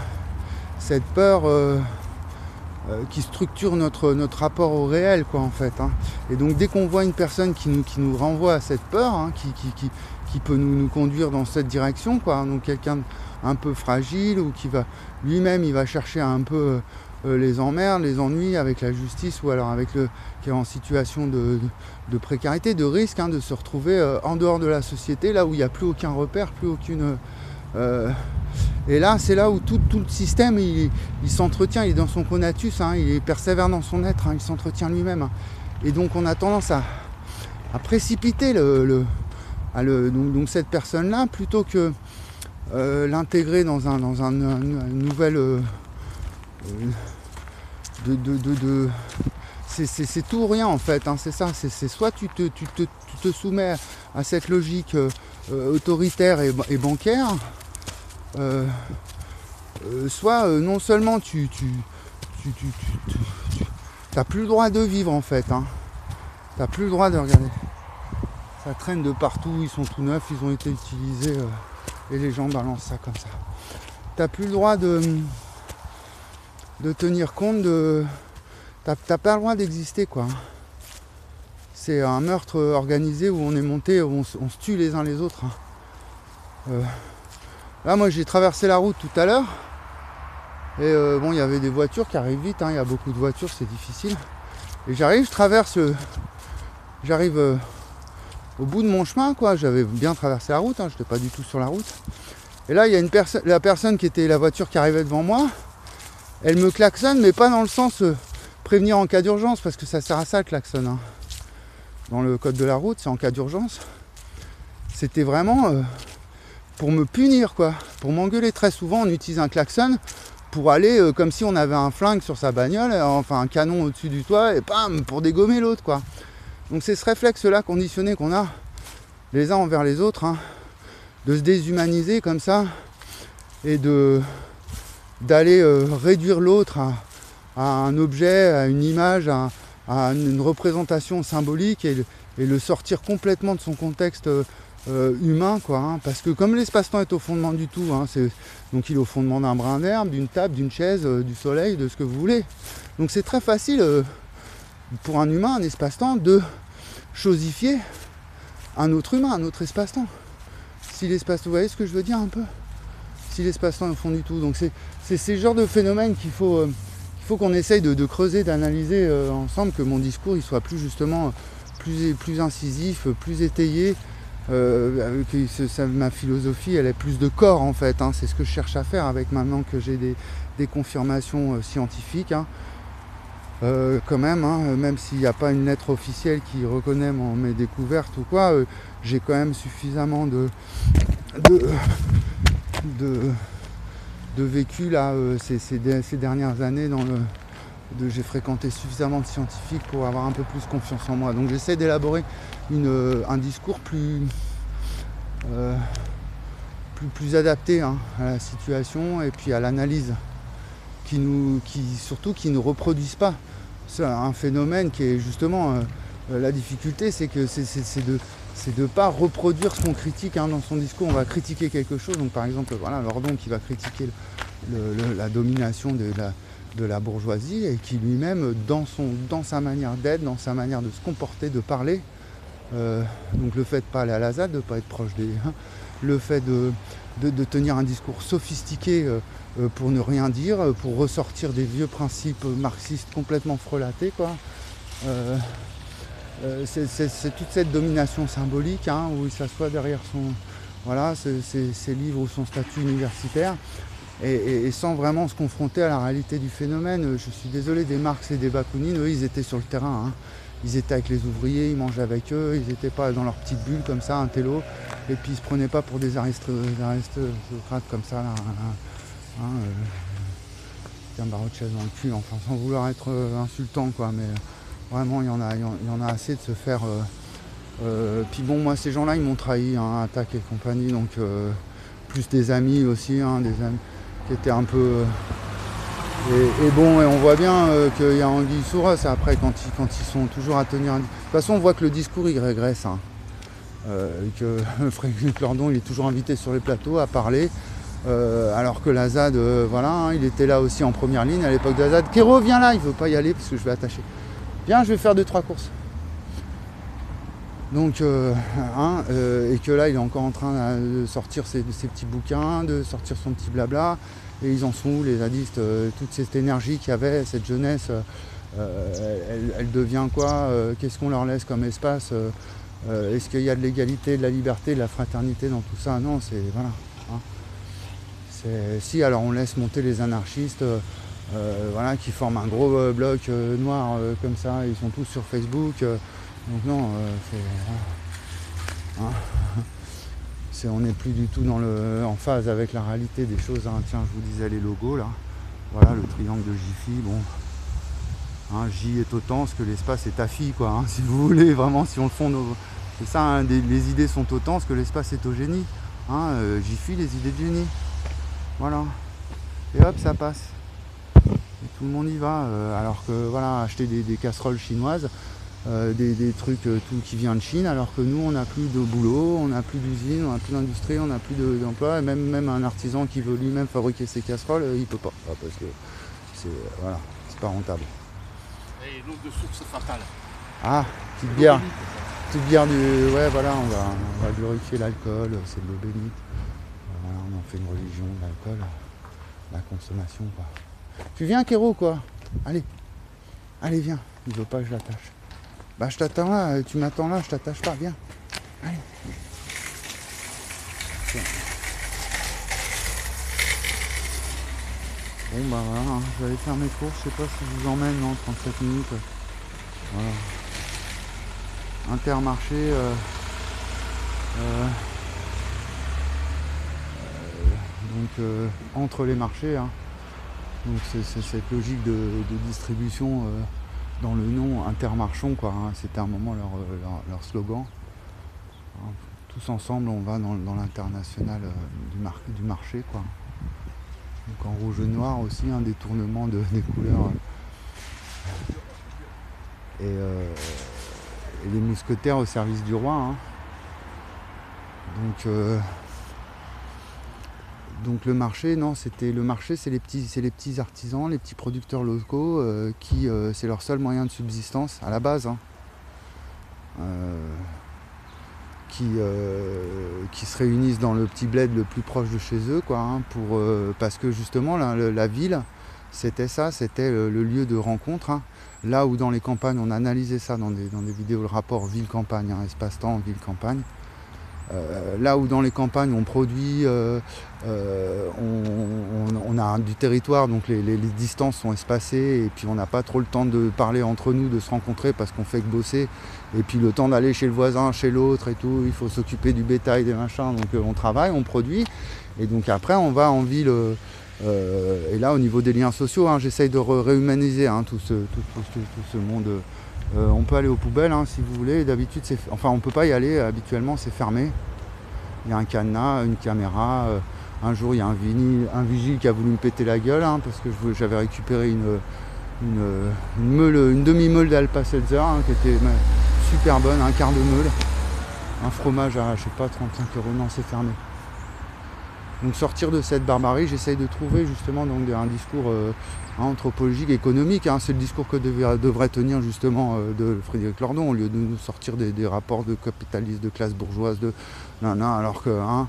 cette peur euh, euh, qui structure notre, notre rapport au réel, quoi, en fait. hein. Et donc dès qu'on voit une personne qui nous, qui nous renvoie à cette peur, hein, qui, qui, qui, qui peut nous, nous conduire dans cette direction, quoi, donc quelqu'un un peu fragile ou qui va lui-même, il va chercher un peu les emmerdes, les ennuis avec la justice ou alors avec le qui est en situation de, de- précarité, de risque, hein, de se retrouver euh, en dehors de la société, là où il n'y a plus aucun repère, plus aucune euh, et là, c'est là où tout, tout le système, il, il s'entretient, il est dans son conatus, hein, il persévère dans son être, hein, il s'entretient lui-même. Et donc on a tendance à, à précipiter le, le- donc, donc cette personne-là plutôt que euh, l'intégrer dans un, dans un, un- une nouvelle... de, de, de- c'est, tout ou rien en fait, hein, c'est ça. C'est, soit tu te, tu, te, tu te soumets à cette logique euh, euh, autoritaire et, ba- et bancaire, euh, soit non seulement tu, tu, tu, tu, tu- tu- tu- t'as plus le droit de vivre en fait. Hein. Plus le droit de regarder. Ça traîne de partout, ils sont tout neufs, ils ont été utilisés et les gens balancent ça comme ça. T'as plus le droit de, de tenir compte de. T'as pas le droit d'exister quoi. C'est un meurtre organisé où on est monté, où on, se- tue les uns les autres. hein. Euh, Là, moi, j'ai traversé la route tout à l'heure. Et euh, bon, il y avait des voitures qui arrivent vite. hein, Il y a beaucoup de voitures, c'est difficile. Et j'arrive, je traverse. le- J'arrive euh, au bout de mon chemin, quoi. J'avais bien traversé la route. Hein, J'étais pas du tout sur la route. Et là, il y a une personne, la personne qui était la voiture qui arrivait devant moi. Elle me klaxonne, mais pas dans le sens euh, prévenir en cas d'urgence, parce que ça sert à ça le klaxon. hein. Dans le code de la route, c'est en cas d'urgence. C'était vraiment euh, pour me punir, quoi. Pour m'engueuler. Très souvent, on utilise un klaxon pour aller euh, comme si on avait un flingue sur sa bagnole, enfin un canon au-dessus du toit, et pam, pour dégommer l'autre, quoi. Donc c'est ce réflexe-là conditionné qu'on a les uns envers les autres, hein, de se déshumaniser comme ça, et de d'aller euh, réduire l'autre à, un objet, à une image, à, une représentation symbolique et, le- sortir complètement de son contexte euh, euh, humain, quoi. hein. parce que comme l'espace-temps est au fondement du tout, hein, donc il est au fondement d'un brin d'herbe, d'une table, d'une chaise, du soleil, de ce que vous voulez. Donc c'est très facile pour un humain, un espace-temps, de chosifier un autre humain, un autre espace-temps. Si l'espace, vous voyez ce que je veux dire un peu? L'espace-temps au fond du tout. Donc c'est, ces genres de phénomènes qu'il faut, euh, faut qu'on essaye de, creuser, d'analyser euh, ensemble, que mon discours il soit plus justement plus, plus incisif, plus étayé, euh, que ce- ma philosophie elle est plus de corps en fait. hein. C'est ce que je cherche à faire avec maintenant que j'ai des, des confirmations euh, scientifiques. hein. Euh, quand même, hein, même s'il n'y a pas une lettre officielle qui reconnaît mon- mes découvertes ou quoi, euh, j'ai quand même suffisamment de, de, vécu là euh, ces, ces de- ces dernières années dans le, j'ai fréquenté suffisamment de scientifiques pour avoir un peu plus confiance en moi. Donc j'essaie d'élaborer une, euh, un discours plus, euh, plus, adaptés hein, à la situation et puis à l'analyse, qui nous, qui, surtout qui ne reproduisent pas. Un phénomène qui est justement la difficulté, c'est que c'est de c'est de ne pas reproduire ce qu'on critique hein, dans son discours. On va critiquer quelque chose, donc par exemple, voilà, Lordon qui va critiquer la domination de la, bourgeoisie et qui lui-même, dans, dans sa manière d'être, dans sa manière de se comporter, de parler, euh, donc le fait de ne pas aller à la ZAD, de ne pas être proche des. Hein, le fait de, de, tenir un discours sophistiqué euh, euh, pour ne rien dire, pour ressortir des vieux principes marxistes complètement frelatés, quoi. C'est toute cette domination symbolique hein, où il s'assoit derrière son, voilà, ses livres ou son statut universitaire et, sans vraiment se confronter à la réalité du phénomène. Euh, je suis désolé des Marx et des Bakounine, eux ils étaient sur le terrain. Hein. Ils étaient avec les ouvriers, ils mangeaient avec eux, ils n'étaient pas dans leur petite bulle comme ça, un télo, et puis ils se prenaient pas pour des aristocrates comme ça, là, euh, un barreau de chaise dans le cul, enfin sans vouloir être euh, insultant quoi, mais vraiment il y en a, il y en a assez de se faire. puis bon moi ces gens-là ils m'ont trahi, hein, attaque et compagnie, donc plus des amis aussi, hein, des amis qui était un peu. Euh, et, bon, et on voit bien euh, qu'il y a Anguille Souros après quand ils, quand ils sont toujours à tenir un. De toute façon, on voit que le discours il régresse. Hein. Euh, et que [LAUGHS] Frédéric Lordon il est toujours invité sur les plateaux à parler. alors que la ZAD, voilà, hein, il était là aussi en première ligne à l'époque de la ZAD. Kéro, viens là, il veut pas y aller parce que je vais attacher. Je vais faire deux, trois courses. Donc, hein, et que là, il est encore en train de sortir ses, petits bouquins, de sortir son petit blabla. Et ils en sont où, les zadistes euh, Toute cette énergie qu'il y avait, cette jeunesse, euh, elle, devient quoi Qu'est-ce qu'on leur laisse comme espace Est-ce qu'il y a de l'égalité, de la liberté, de la fraternité dans tout ça? Non, c'est. Voilà. Hein. si, alors on laisse monter les anarchistes. Voilà, qui forment un gros bloc noir comme ça, ils sont tous sur Facebook. Donc non, euh, c'est. Hein, [LAUGHS] on n'est plus du tout dans le, en phase avec la réalité des choses. Hein. Tiens, je vous disais les logos là. Voilà le triangle de Jiffy. Bon, hein, J est autant ce que l'espace est affi, quoi. [LAUGHS] si vous voulez vraiment, si on le fond, c'est ça. les idées sont autant ce que l'espace est au génie. Euh, Jiffy, les idées de génie. Voilà. Et hop, ça passe. Tout le monde y va. Euh, alors que voilà, acheter des casseroles chinoises, euh, des, trucs euh, tout qui vient de Chine, alors que nous on n'a plus de boulot, on n'a plus d'usine, on n'a plus d'industrie, on n'a plus d'emploi, et même, même un artisan qui veut lui-même fabriquer ses casseroles, euh, il peut pas, parce que c'est voilà, c'est pas rentable. Et l'eau de source fatale. Ah, petite bière. Petite bière du. Ouais voilà, on va, on va glorifier l'alcool, c'est de l'eau bénite. on en fait une religion, l'alcool, la consommation quoi. Tu viens Kéro quoi Allez. Allez viens, il veut pas que je l'attache. Bah je t'attends là, tu m'attends là, je t'attache pas, viens. Allez. Bon bah voilà, hein, je vais aller faire mes courses, je sais pas si je vous emmène non 37 minutes. Voilà. Intermarché euh, euh, donc euh, entre les marchés. Hein. Donc c'est cette logique de, distribution dans le nom Intermarchons, quoi. Hein. C'était un moment leur, leur, slogan. Hein, tous ensemble, on va dans, l'international euh, du, marché, quoi. Donc en rouge et noir aussi, un détournement de, des couleurs. Euh, et, les mousquetaires au service du roi. Hein. Donc euh, donc le marché, non, le marché, c'est les petits, artisans, les petits producteurs locaux euh, qui, euh, c'est leur seul moyen de subsistance à la base, hein. euh, qui, se réunissent dans le petit bled le plus proche de chez eux, quoi, hein, parce que justement la, ville, c'était ça, c'était le, lieu de rencontre. Hein. Là où dans les campagnes, on a analysé ça dans des, dans des vidéos, le rapport ville-campagne, espace-temps, ville-campagne. Euh, là où dans les campagnes on produit, euh, euh, on, a du territoire, donc les, distances sont espacées et puis on n'a pas trop le temps de parler entre nous, de se rencontrer parce qu'on fait que bosser. Et puis le temps d'aller chez le voisin, chez l'autre et tout, il faut s'occuper du bétail, des machins. Donc on travaille, on produit. Et donc après on va en ville. et là au niveau des liens sociaux, hein, j'essaye de réhumaniser hein, tout, ce, ce monde. Euh, on peut aller aux poubelles hein, si vous voulez. D'habitude, c'est, enfin, on peut pas y aller. Habituellement, c'est fermé. il y a un cadenas, une caméra. euh, un jour, il y a un, vigile qui a voulu me péter la gueule hein, parce que j'avais récupéré une, une, une meule, une demi-meule d'Alpa-Seltzer hein, qui était super bonne, un quart de meule. Un fromage à, je sais pas, 35 euros. Non, c'est fermé. Donc sortir de cette barbarie, j'essaye de trouver justement donc, un discours euh, anthropologique, économique. hein. C'est le discours que devrait tenir justement euh, de Frédéric Lordon, au lieu de nous sortir des, rapports de capitalisme, de classe bourgeoise, de nan, alors que hein,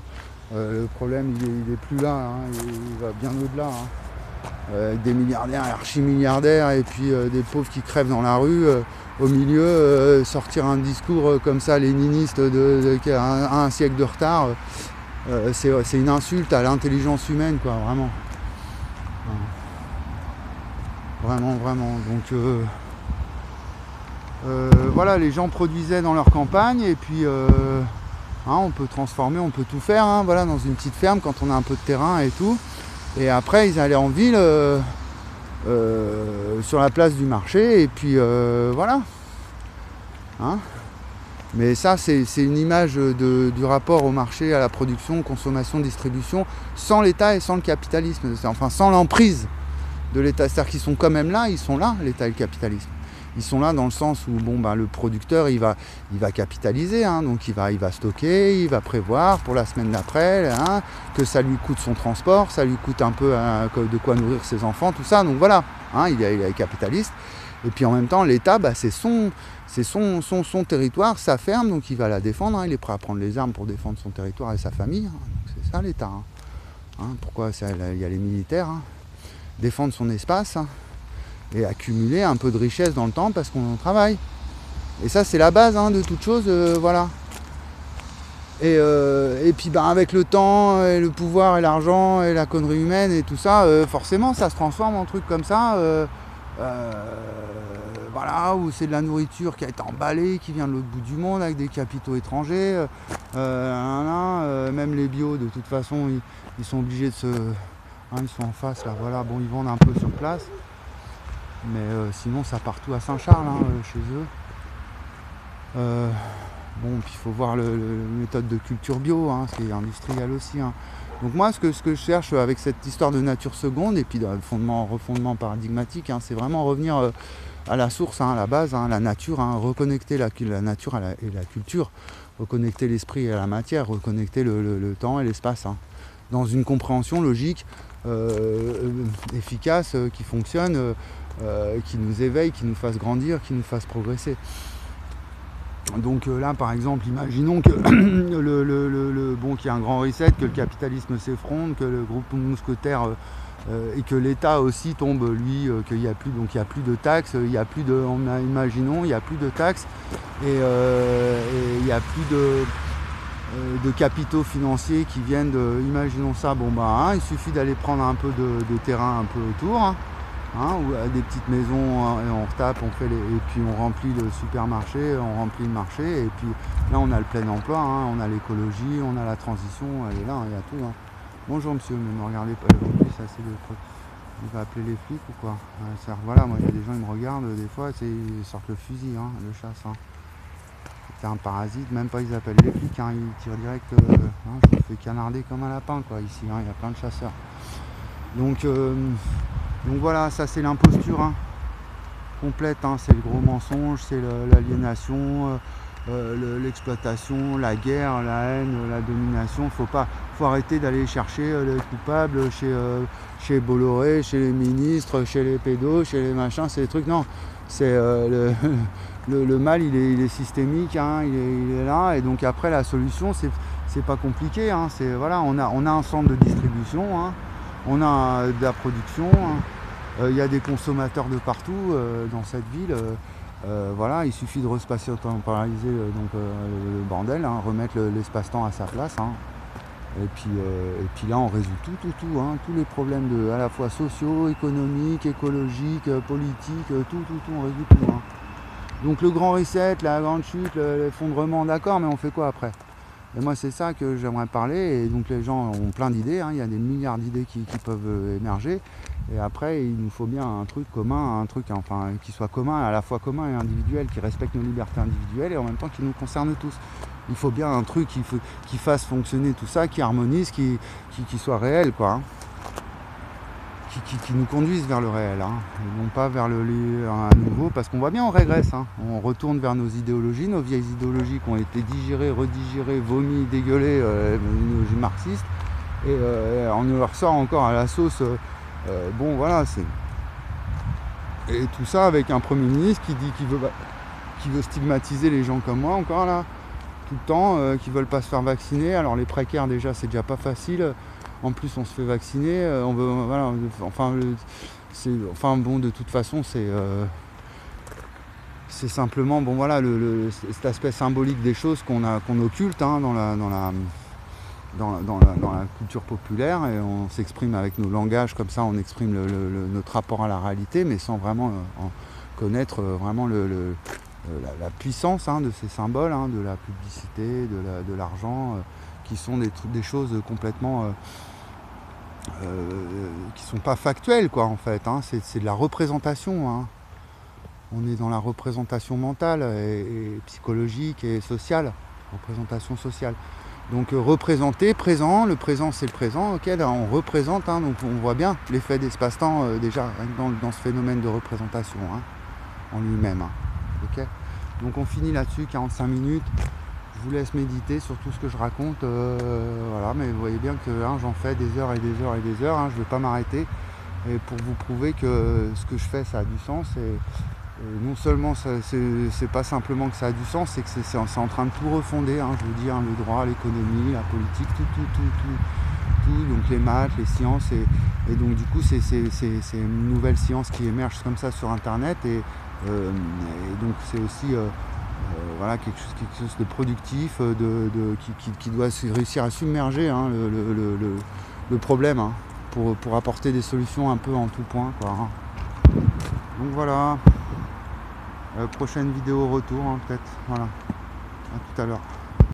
euh, le problème il est, il est plus là, hein, il, va bien au-delà. des milliardaires, archi-milliardaires, et puis des pauvres qui crèvent dans la rue. au milieu, sortir un discours comme ça, léniniste, de, de- a un, un siècle de retard, euh, c'est une insulte à l'intelligence humaine, quoi, vraiment. Vraiment, vraiment. Donc euh, euh, voilà, les gens produisaient dans leur campagne et puis hein, on peut transformer, on peut tout faire, hein, voilà, dans une petite ferme quand on a un peu de terrain et tout. Et après, ils allaient en ville sur la place du marché et puis voilà. Hein mais ça, c'est une image du rapport au marché, à la production, consommation, distribution, sans l'État et sans le capitalisme, enfin sans l'emprise de l'État. C'est-à-dire qu'ils sont quand même là, ils sont là, l'État et le capitalisme. Ils sont là dans le sens où bon, bah, le producteur, il va, capitaliser, hein, donc il va, va stocker, il va prévoir pour la semaine d'après, hein, que ça lui coûte son transport, ça lui coûte un peu hein, de quoi nourrir ses enfants, tout ça. Donc voilà, hein, il, est, il est capitaliste. Et puis en même temps, l'État, bah, c'est son, son, son, territoire, sa ferme, donc il va la défendre. hein. il est prêt à prendre les armes pour défendre son territoire et sa famille. hein. C'est ça l'État. hein. Pourquoi il y a les militaires. Défendre son espace et accumuler un peu de richesse dans le temps parce qu'on en travaille. Et ça, c'est la base de toute chose. euh, voilà. Et, euh, et puis ben, avec le temps, et le pouvoir et l'argent et la connerie humaine et tout ça, euh, forcément ça se transforme en truc comme ça. euh, euh, voilà, où c'est de la nourriture qui a été emballée, qui vient de l'autre bout du monde avec des capitaux étrangers. euh, euh, euh, même les bio, de toute façon, ils, sont obligés de se. hein, ils sont en face là, voilà, bon, ils vendent un peu sur place. Mais euh, sinon, ça part tout à Saint-Charles, hein, euh, chez eux. Euh, bon, puis il faut voir la méthode de culture bio, hein, c'est industriel aussi. Donc moi, ce que, je cherche avec cette histoire de nature seconde, et puis le fondement, refondement paradigmatique, hein, c'est vraiment revenir euh, à la source, hein, à la base, hein, la nature, reconnecter la, nature et la culture, reconnecter l'esprit à la matière, reconnecter le, temps et l'espace, dans une compréhension logique, euh, euh, efficace, qui fonctionne, qui nous éveille, qui nous fasse grandir, qui nous fasse progresser. Donc euh, là, par exemple, imaginons que [CLEARS THROAT] le, bon, qu'il y a un grand reset, que le capitalisme s'effronte, que le groupe mousquetaire euh, euh, et que l'État aussi tombe, lui, qu'il n'y a plus, donc il y a plus de taxes, il y a plus de, on imaginons, il n'y a plus de taxes et, il n'y a plus de, capitaux financiers qui viennent de, imaginons ça, bon bah, hein, il suffit d'aller prendre un peu de, de terrain un peu autour. hein, hein, ou des petites maisons hein, et on retape, on fait les, et puis on remplit le supermarché, on remplit le marché et puis là on a le plein emploi, hein, on a l'écologie, on a la transition, elle est là, il y a tout. hein. Bonjour monsieur, mais ne regardez pas aujourd'hui, ça c'est le. Il va appeler les flics ou quoi? Ça- Voilà, moi il y a des gens qui me regardent, des fois c'est- ils sortent le fusil, le chasse. C'est un parasite, même pas ils appellent les flics, ils tirent direct, euh, je me fais canarder comme un lapin quoi ici, il y a plein de chasseurs. Donc, euh, donc voilà, ça c'est l'imposture hein, complète, hein, c'est le gros mensonge, c'est l'aliénation, euh, euh, le- l'exploitation, la guerre, la haine, la domination. Faut pas, faut arrêter d'aller chercher euh, les coupables chez, chez Bolloré, chez les ministres, chez les pédos, chez les machins, c'est trucs. Non, c'est [LAUGHS] le, mal, il est, systémique, hein, il, est, là. Et donc après, la solution, c'est pas compliqué. voilà, on a, on a un centre de distribution, on a de la production. hein, euh, Il y a des consommateurs de partout euh, dans cette ville. euh, voilà, il suffit de respasser temporaliser donc, euh, le bordel, hein, remettre le- l'espace-temps à sa place. hein. Et, puis, là, on résout tout, tout, tout, tous les problèmes à la fois sociaux, économiques, écologiques, politiques, tout, tout, tout, on résout tout. Donc le grand reset, la grande chute, le- l'effondrement, d'accord, mais on fait quoi après? Et moi, c'est ça que j'aimerais parler. Et donc, les gens ont plein d'idées. hein. Il y a des milliards d'idées qui, peuvent euh, émerger. Et après, il nous faut bien un truc commun, un truc enfin, qui soit commun, à la fois commun et individuel, qui respecte nos libertés individuelles et en même temps qui nous concerne tous. Il faut bien un truc qui, fasse fonctionner tout ça, qui harmonise, qui soit réel, quoi. hein. Qui, nous conduise vers le réel, hein, et non pas vers le li- un nouveau, parce qu'on voit bien on régresse, hein. on retourne vers nos idéologies, nos vieilles idéologies qui ont été digérées, redigérées, vomies, dégueulées, euh, idéologies marxistes, et euh, on nous leur sort encore à la sauce. euh, euh, bon voilà, c'est. Et tout ça avec un Premier ministre qui dit qu'il veut, veut stigmatiser les gens comme moi encore là, tout le temps, qui veulent pas se faire vacciner. Alors les précaires déjà c'est déjà pas facile. En plus on se fait vacciner, euh, on veut voilà, enfin enfin bon de toute façon c'est euh, c'est simplement bon voilà cet aspect symbolique des choses qu'on a qu'on occulte hein, dans la dans la dans, la- dans la, culture populaire et on s'exprime avec nos langages comme ça, on exprime notre rapport à la réalité, mais sans vraiment euh, connaître vraiment la, puissance hein, de ces symboles, hein, de la publicité, de la- de l'argent, qui sont des, choses complètement qui sont pas factuelles quoi en fait. hein. C'est, de la représentation. hein. On est dans la représentation mentale et, psychologique et sociale, représentation sociale. Donc euh, représenter, présent, le présent c'est le présent, ok, on représente, hein, donc on voit bien l'effet d'espace-temps euh, déjà dans, dans ce phénomène de représentation en lui-même. donc on finit là-dessus, 45 minutes. Je vous laisse méditer sur tout ce que je raconte. euh, voilà, mais vous voyez bien que hein, j'en fais des heures et des heures et des heures, hein, je ne vais pas m'arrêter. Et pour vous prouver que ce que je fais ça a du sens. Et, non seulement c'est pas simplement que ça a du sens, c'est que c'est en train de tout refonder, hein, je vous dis, hein, le droit, l'économie, la politique, tout, tout, tout, tout, tout, donc les maths, les sciences, et, donc du coup c'est une nouvelle science qui émerge comme ça sur internet, et, euh, donc c'est aussi euh, voilà, quelque, chose, quelque chose de productif, euh, de, qui, qui- doit réussir à submerger hein, le, problème, hein, pour, apporter des solutions un peu en tout point. Hein. Donc voilà. Euh, prochaine vidéo retour, peut-être. Voilà. À tout à l'heure.